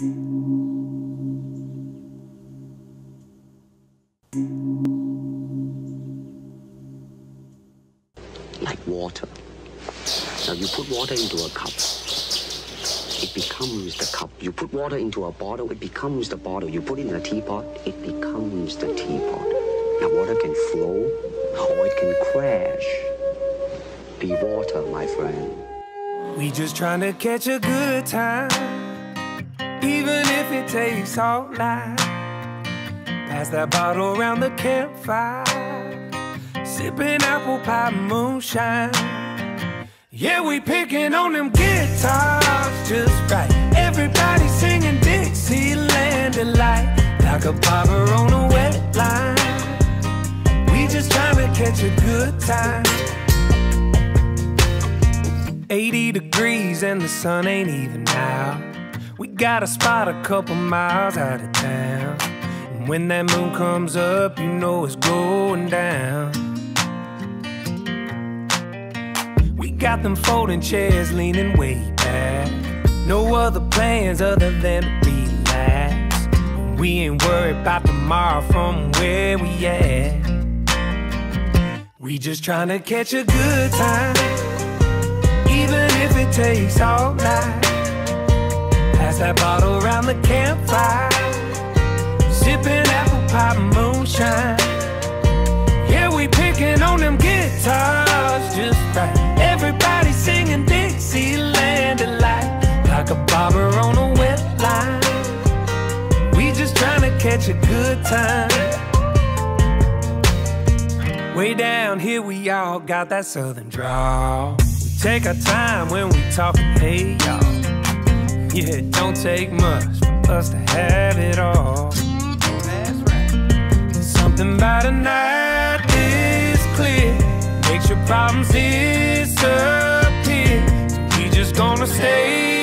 like water. Now you put water into a cup, it becomes the cup. You put water into a bottle, it becomes the bottle. You put it in a teapot, it becomes the teapot. Now water can flow or it can crash. Be water, my friend. We just trying to catch a good time, takes all night. Pass that bottle around the campfire, sipping apple pie moonshine. Yeah, we picking on them guitars just right. Everybody singing Dixieland delight, like a barber on a wet line. We just trying to catch a good time. 80 degrees and the sun ain't even out. We got a spot a couple miles out of town. And when that moon comes up, you know it's going down. We got them folding chairs leaning way back. No other plans other than to relax. We ain't worried about tomorrow from where we at. We just trying to catch a good time even if it takes all night. Catch a good time. Way down here, we all got that southern drawl. We take our time when we talking, hey y'all. Yeah, it don't take much for us to have it all. That's right. Something about a night this clear makes your problems disappear. So we just gonna stay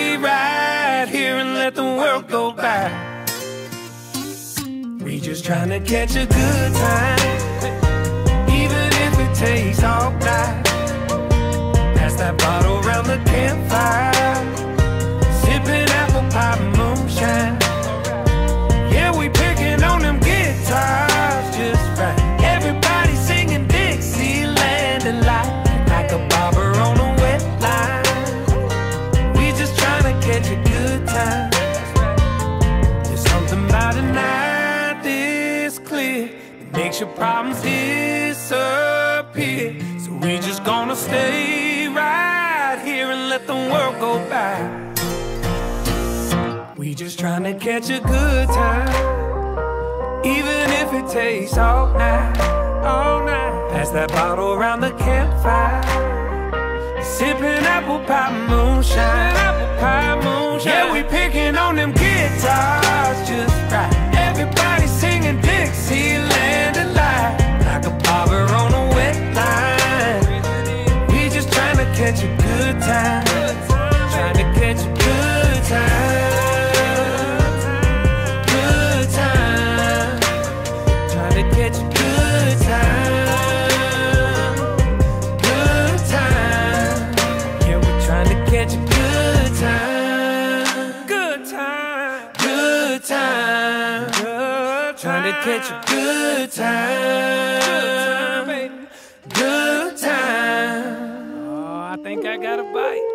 We just trying to catch a good time even if it takes all night. Pass that bottle around the campfire, makes your problems disappear. So we just gonna stay right here and let the world go by. We just trying to catch a good time, even if it takes all night, all night. Pass that bottle around the campfire. Sipping apple pie moonshine, apple pie moonshine. Yeah, we picking on them guitars good time, trying to catch a good time, good time, trying to catch a good time, good time. Yeah, we're trying to catch a good time. Good time. Good time. Trying to catch a good time. Think I got a bite.